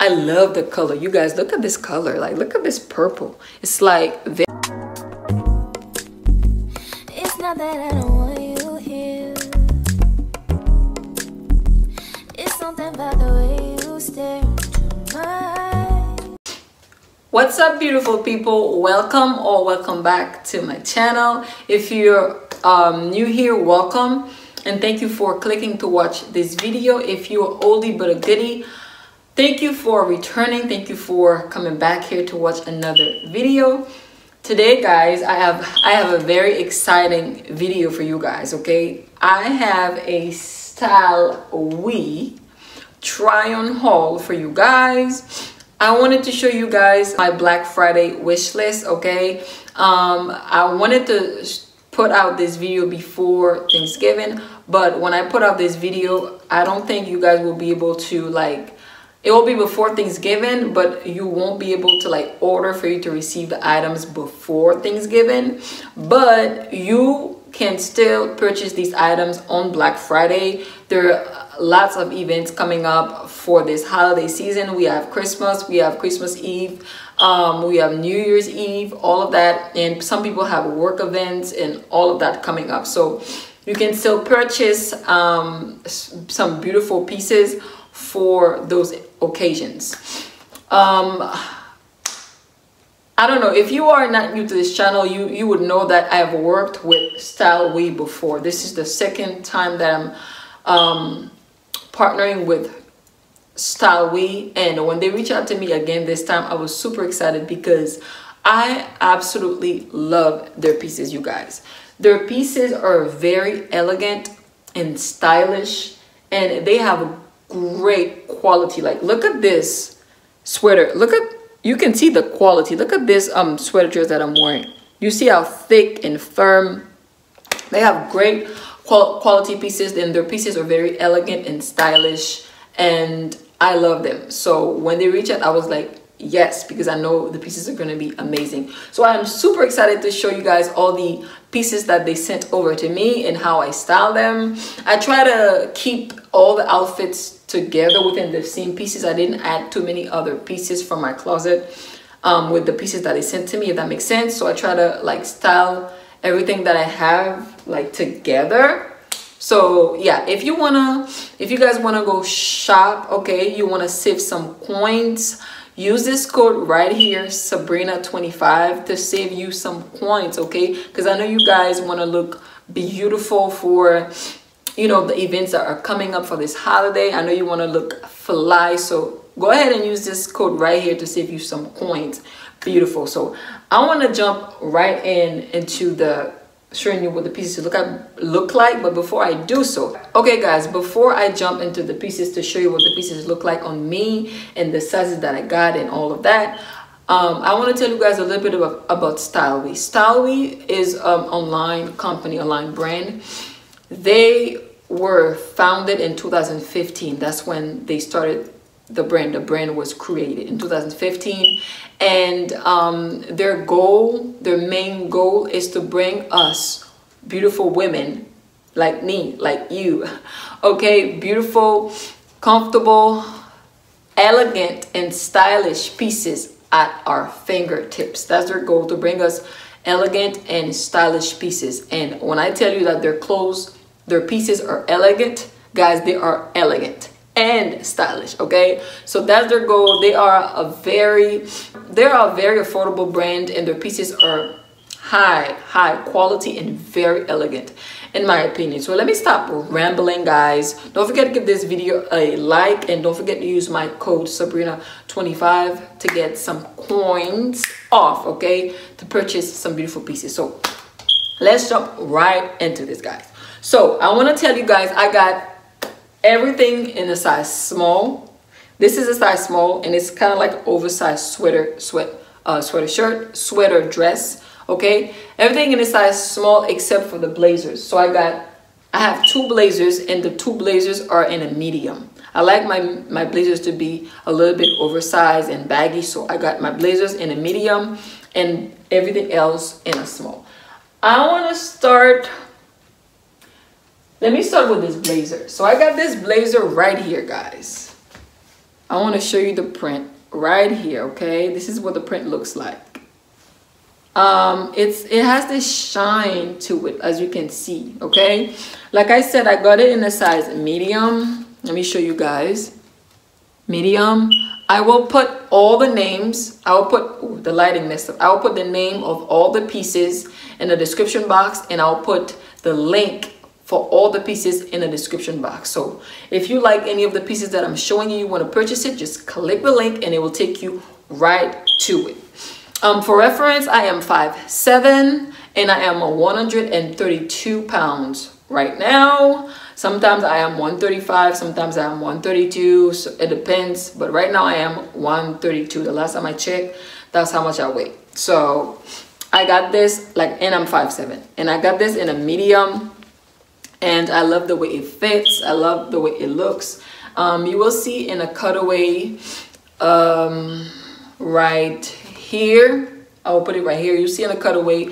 I love the color. You guys, look at this color. Like, look at this purple. It's like... It's not that I don't want you here. It's something about the way you stare into What's up, beautiful people? Welcome or welcome back to my channel. If you're um, new here, welcome. And thank you for clicking to watch this video. If you're oldie but a goodie, Thank you for returning. Thank you for coming back here to watch another video. Today, guys, I have I have a very exciting video for you guys, okay? I have a Stylewe try on haul for you guys. I wanted to show you guys my Black Friday wish list, okay? Um, I wanted to put out this video before Thanksgiving, but when I put out this video, I don't think you guys will be able to like it will be before Thanksgiving, but you won't be able to like order for you to receive the items before Thanksgiving. But you can still purchase these items on Black Friday. There are lots of events coming up for this holiday season. We have Christmas, we have Christmas Eve, um, we have New Year's Eve, all of that. And some people have work events and all of that coming up. So you can still purchase um, some beautiful pieces for those occasions. Um, I don't know if you are not new to this channel you you would know that I have worked with Stylewe before this is the second time that I'm um, partnering with Stylewe and when they reached out to me again this time I was super excited because I absolutely love their pieces you guys their pieces are very elegant and stylish and they have great quality. Like, look at this sweater. Look at, you can see the quality. Look at this um sweater dress that I'm wearing. You see how thick and firm. They have great qual quality pieces and their pieces are very elegant and stylish. And I love them. So when they reach out, I was like, yes because i know the pieces are going to be amazing so i'm super excited to show you guys all the pieces that they sent over to me and how i style them i try to keep all the outfits together within the same pieces. I didn't add too many other pieces from my closet um, with the pieces that they sent to me if that makes sense. So i try to like style everything that i have like together. So yeah if you wanna if you guys want to go shop okay you want to save some coins use this code right here sabrina25 to save you some coins okay? Because i know you guys want to look beautiful for you know the events that are coming up for this holiday. I know you want to look fly so go ahead and use this code right here to save you some coins. Beautiful. So i want to jump right in into the showing you what the pieces look at, look like but before I do so okay guys before I jump into the pieces to show you what the pieces look like on me and the sizes that I got and all of that um, I want to tell you guys a little bit about, about Stylewe is an online company online brand. They were founded in 2015 that's when they started the brand. The brand was created in 2015 and um, their goal their main goal is to bring us beautiful women like me like you. Okay? Beautiful comfortable elegant and stylish pieces at our fingertips. That's their goal to bring us elegant and stylish pieces. And when i tell you that their clothes their pieces are elegant. Guys they are elegant and stylish okay? So that's their goal. They are a very they're a very affordable brand and their pieces are high high quality and very elegant in my opinion. So let me stop rambling guys. Don't forget to give this video a like and don't forget to use my code sabrina 25 to get some coins off okay? To purchase some beautiful pieces. So let's jump right into this guys so i want to tell you guys i got everything in a size small. This is a size small and it's kind of like oversized sweater, sweat, uh, sweater shirt, sweater dress. Okay, everything in a size small except for the blazers. So I got, I have two blazers and the two blazers are in a medium. I like my, my blazers to be a little bit oversized and baggy. So I got my blazers in a medium and everything else in a small. I want to start let me start with this blazer. So I got this blazer right here, guys. I want to show you the print right here, okay? This is what the print looks like. Um, it's it has this shine to it, as you can see, okay? Like I said, I got it in a size medium. Let me show you guys. Medium. I will put all the names. I will put ooh, the lighting messed up. I will put the name of all the pieces in the description box, and I'll put the link for all the pieces in the description box. So if you like any of the pieces that I'm showing you, you want to purchase it, just click the link and it will take you right to it. Um, for reference, I am 5'7", and I am 132 pounds right now. Sometimes I am 135, sometimes I am 132, so it depends. But right now I am 132. The last time I checked, that's how much I weigh. So I got this, like, and I'm 5'7", and I got this in a medium and I love the way it fits. I love the way it looks. Um, you will see in a cutaway um, right here. I will put it right here. You see in a cutaway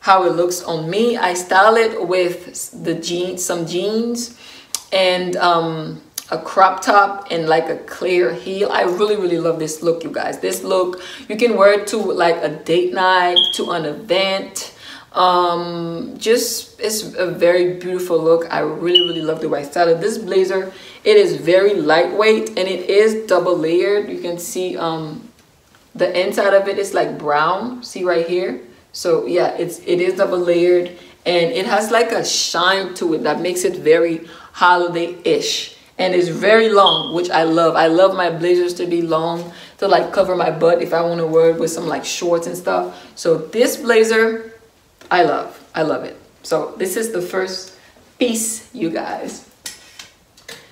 how it looks on me. I style it with the jeans, some jeans and um, a crop top and like a clear heel. I really, really love this look, you guys. This look, you can wear it to like a date night, to an event um just it's a very beautiful look. I really really love the white style of this blazer. It is very lightweight and it is double layered. You can see um the inside of it is like brown see right here? So yeah it's it is double layered and it has like a shine to it that makes it very holiday-ish. And it's very long which i love. I love my blazers to be long to like cover my butt if i want to wear it with some like shorts and stuff. So this blazer I love. I love it. So this is the first piece, you guys.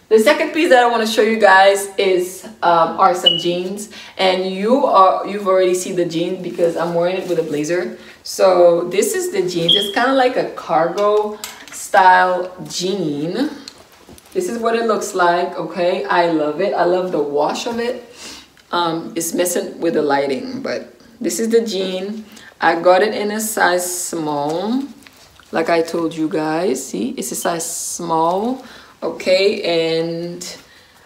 The second piece that I want to show you guys is um, are some jeans, and you are you've already seen the jeans because I'm wearing it with a blazer. So this is the jeans. It's kind of like a cargo style jean. This is what it looks like. Okay, I love it. I love the wash of it. Um, it's messing with the lighting, but this is the jean. I got it in a size small, like I told you guys. See, it's a size small, okay? And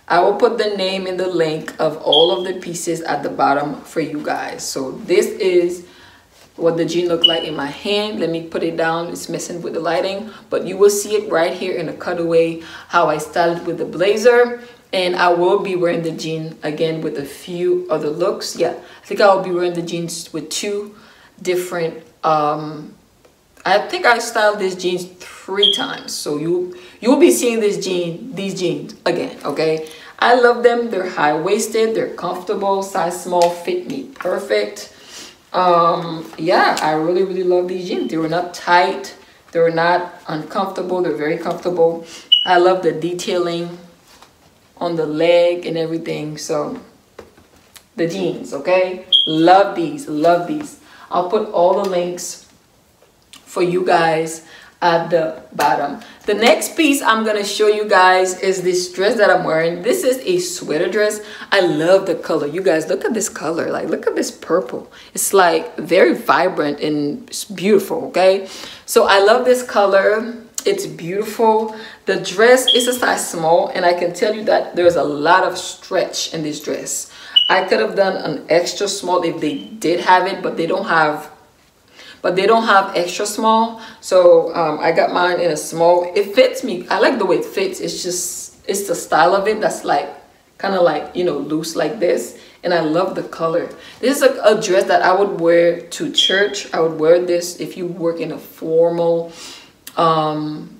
I will put the name in the link of all of the pieces at the bottom for you guys. So this is what the jean look like in my hand. Let me put it down. It's messing with the lighting, but you will see it right here in the cutaway, how I styled with the blazer. And I will be wearing the jean again with a few other looks. Yeah, I think I will be wearing the jeans with two different um i think i styled these jeans three times. So you you'll be seeing this jean these jeans again okay? I love them. They're high-waisted. They're comfortable. Size small fit me perfect. Um yeah i really really love these jeans. They were not tight. They're not uncomfortable. They're very comfortable. I love the detailing on the leg and everything. So the jeans okay? Love these. Love these I'll put all the links for you guys at the bottom. The next piece I'm to show you guys is this dress that I'm wearing. This is a sweater dress. I love the color. You guys, look at this color. Like, look at this purple. It's like very vibrant and beautiful, okay? So I love this color. It's beautiful. The dress is a size small and I can tell you that there's a lot of stretch in this dress. I could have done an extra small if they did have it, but they don't have but they don't have extra small. So um, I got mine in a small. It fits me. I like the way it fits. It's just, it's the style of it that's like, kind of like, you know, loose like this. And I love the color. This is a, a dress that I would wear to church. I would wear this if you work in a formal, um,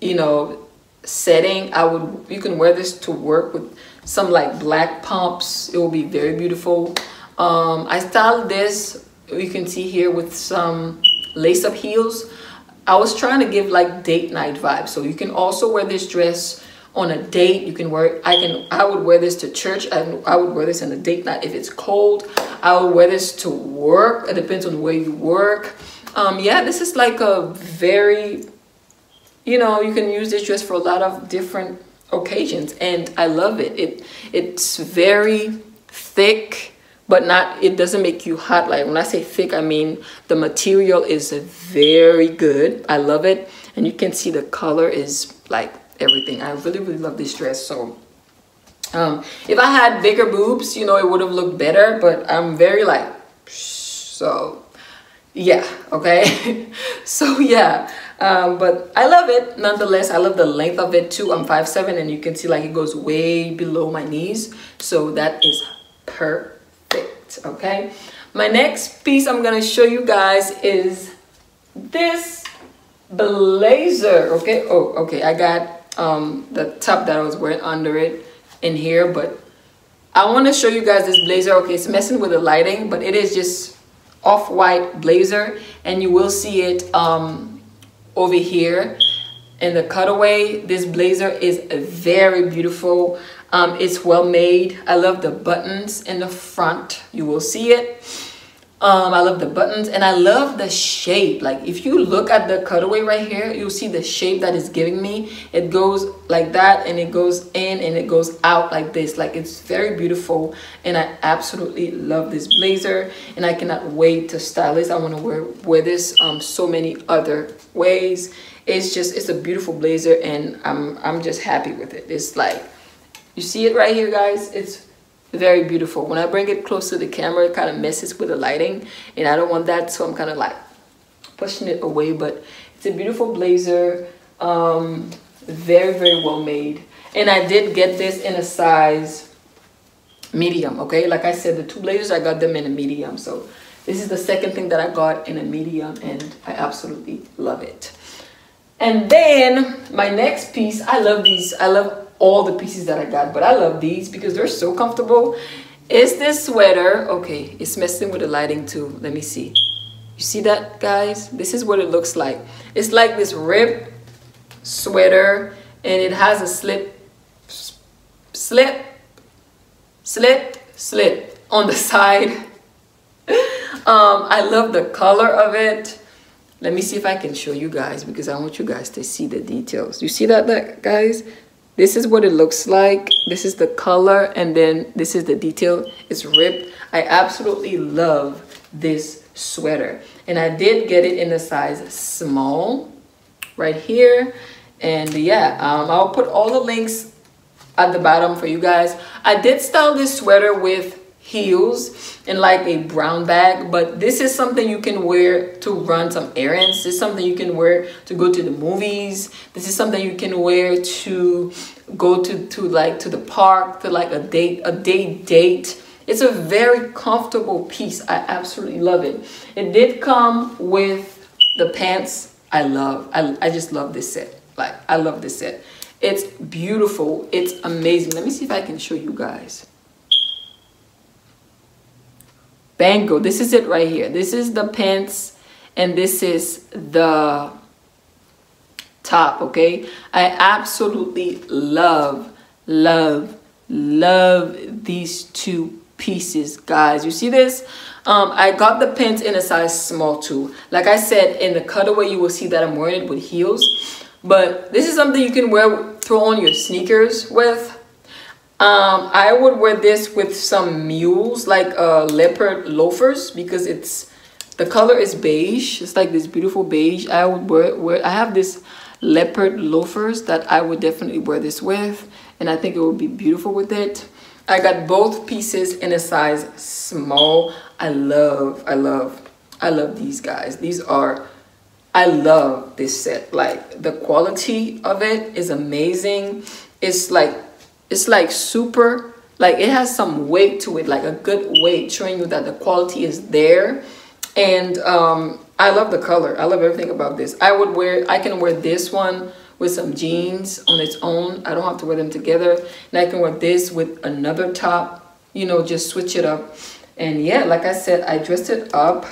you know, setting. I would, you can wear this to work with some like black pumps. It will be very beautiful. Um, I styled this, you can see here with some lace up heels. I was trying to give like date night vibes. So you can also wear this dress on a date. You can wear, I can, I would wear this to church and I would wear this on a date night. If it's cold, I would wear this to work. It depends on where you work. Um, yeah, this is like a very, you know, you can use this dress for a lot of different occasions and I love it. It it's very thick but not it doesn't make you hot like when I say thick I mean the material is very good. I love it and you can see the color is like everything. I really really love this dress so Um, if I had bigger boobs, you know, it would have looked better, but I'm very like, so yeah, okay. so yeah, um, but I love it nonetheless. I love the length of it too. I'm 5'7", and you can see like it goes way below my knees. So that is perfect, okay. My next piece I'm gonna show you guys is this blazer, okay. Oh, okay, I got um, the top that I was wearing under it in here but I want to show you guys this blazer okay it's messing with the lighting but it is just off-white blazer and you will see it um, over here in the cutaway. This blazer is very beautiful. Um, it's well made. I love the buttons in the front. You will see it um, I love the buttons and I love the shape. Like if you look at the cutaway right here, you'll see the shape that is giving me. It goes like that and it goes in and it goes out like this. Like it's very beautiful and I absolutely love this blazer and I cannot wait to style this. I want to wear, wear this um, so many other ways. It's just, it's a beautiful blazer and I'm, I'm just happy with it. It's like, you see it right here guys? It's very beautiful. When i bring it close to the camera it kind of messes with the lighting and i don't want that so i'm kind of like pushing it away but it's a beautiful blazer um, very very well made. And i did get this in a size medium okay? Like i said the two blazers i got them in a medium so this is the second thing that i got in a medium and i absolutely love it. And then my next piece i love these i love all the pieces that I got, but I love these because they're so comfortable. Is this sweater, okay, it's messing with the lighting too. Let me see. You see that, guys? This is what it looks like. It's like this ribbed sweater and it has a slip, slip, slip, slip on the side. um, I love the color of it. Let me see if I can show you guys because I want you guys to see the details. You see that, that guys? This is what it looks like. This is the color and then this is the detail. It's ripped. I absolutely love this sweater. And I did get it in the size small right here. And yeah, um, I'll put all the links at the bottom for you guys. I did style this sweater with heels and like a brown bag. But this is something you can wear to run some errands. This is something you can wear to go to the movies. This is something you can wear to go to to like to the park to like a date a date date. It's a very comfortable piece. I absolutely love it. It did come with the pants i love. I, I just love this set. Like i love this set. It's beautiful. It's amazing. Let me see if i can show you guys Bango. This is it right here. This is the pants and this is the top, okay? I absolutely love, love, love these two pieces, guys. You see this? Um, I got the pants in a size small too. Like I said, in the cutaway, you will see that I'm wearing it with heels. But this is something you can wear, throw on your sneakers with. Um, I would wear this with some mules, like uh, leopard loafers, because it's the color is beige. It's like this beautiful beige. I would wear, wear I have this leopard loafers that I would definitely wear this with, and I think it would be beautiful with it. I got both pieces in a size small. I love, I love, I love these guys. These are, I love this set. Like the quality of it is amazing. It's like it's like super like it has some weight to it like a good weight showing you that the quality is there. And um, I love the color. I love everything about this. I would wear I can wear this one with some jeans on its own. I don't have to wear them together. And I can wear this with another top you know just switch it up. And yeah like I said I dressed it up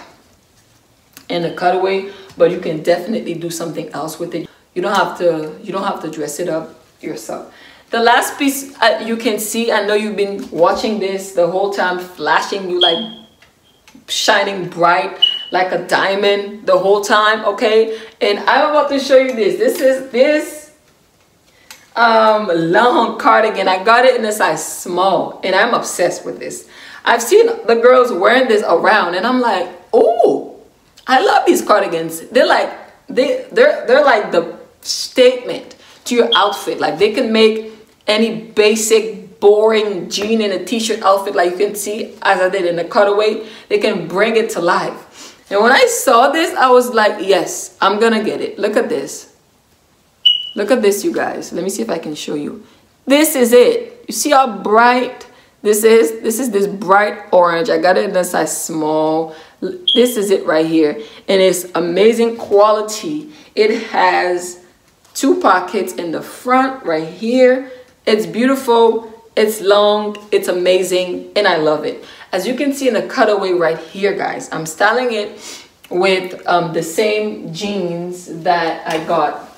in a cutaway but you can definitely do something else with it. You don't have to you don't have to dress it up yourself the last piece uh, you can see, I know you've been watching this the whole time, flashing you like shining bright like a diamond the whole time, okay? And I'm about to show you this. This is this um, long cardigan. I got it in a size small and I'm obsessed with this. I've seen the girls wearing this around and I'm like, oh, I love these cardigans. They're like, they, they're, they're like the statement to your outfit. Like they can make any basic boring jean and a t-shirt outfit like you can see as I did in the cutaway, they can bring it to life. And when I saw this, I was like, yes, I'm gonna get it. Look at this. Look at this, you guys. Let me see if I can show you. This is it. You see how bright this is? This is this bright orange. I got it in a size small. This is it right here. And it's amazing quality. It has two pockets in the front right here. It's beautiful. It's long. It's amazing. And I love it. As you can see in the cutaway right here, guys, I'm styling it with um, the same jeans that I got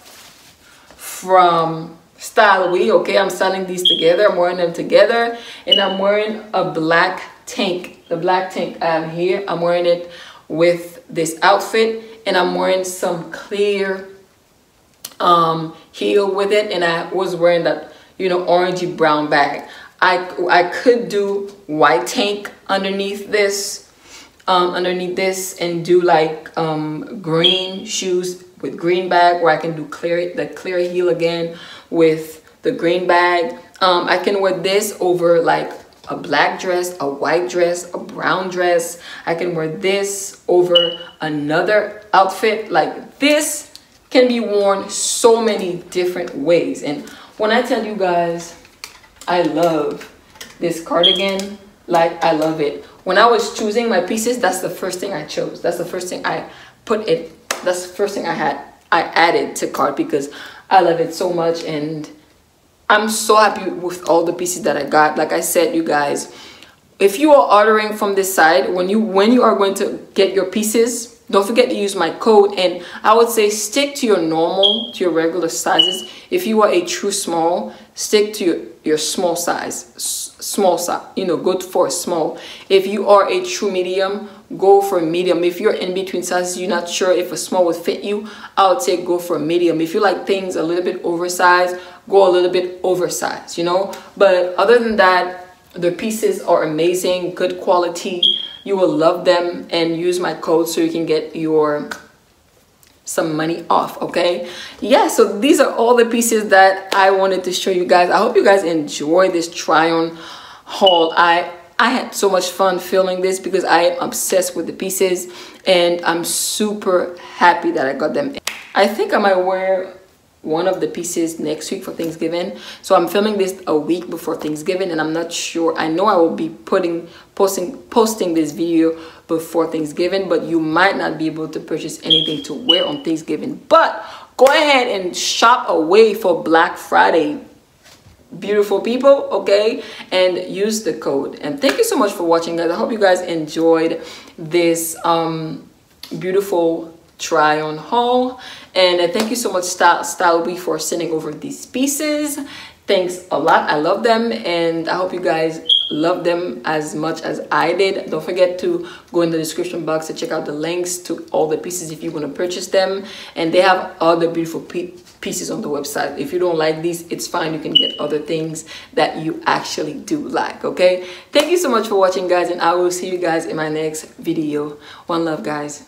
from Stylewe. Okay, I'm styling these together. I'm wearing them together. And I'm wearing a black tank. The black tank I have here. I'm wearing it with this outfit. And I'm wearing some clear um, heel with it. And I was wearing that, you know, orangey brown bag. I, I could do white tank underneath this. Um, underneath this and do like um, green shoes with green bag where I can do clear the clear heel again with the green bag. Um, I can wear this over like a black dress, a white dress, a brown dress. I can wear this over another outfit. Like this can be worn so many different ways. And when I tell you guys, I love this cardigan, like I love it. When I was choosing my pieces, that's the first thing I chose. That's the first thing I put it that's the first thing I had I added to cart because I love it so much and I'm so happy with all the pieces that I got. Like I said, you guys, if you are ordering from this side, when you when you are going to get your pieces, don't forget to use my code and I would say stick to your normal, to your regular sizes. If you are a true small, stick to your, your small size, small size, you know, go for small. If you are a true medium, go for medium. If you're in between sizes, you're not sure if a small would fit you, I would say go for medium. If you like things a little bit oversized, go a little bit oversized, you know. But other than that, the pieces are amazing, good quality. You will love them and use my code so you can get your some money off okay yeah so these are all the pieces that i wanted to show you guys i hope you guys enjoy this try on haul i I had so much fun filming this because I am obsessed with the pieces and I'm super happy that I got them. I think I might wear one of the pieces next week for Thanksgiving. So I'm filming this a week before Thanksgiving and I'm not sure. I know I will be putting posting posting this video before Thanksgiving, but you might not be able to purchase anything to wear on Thanksgiving. But go ahead and shop away for Black Friday beautiful people okay and use the code and thank you so much for watching guys i hope you guys enjoyed this um beautiful try on haul and thank you so much style style for sending over these pieces. Thanks a lot. I love them and i hope you guys love them as much as i did. Don't forget to go in the description box to check out the links to all the pieces if you want to purchase them. And they have other beautiful pieces on the website. If you don't like these it's fine. You can get other things that you actually do like okay? Thank you so much for watching guys and i will see you guys in my next video. One love guys